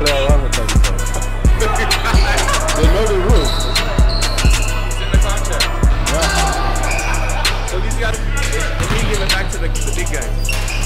play around with they know the rules. It's in the contract. Yeah. So these gotta they need to give it back to the, the big guys.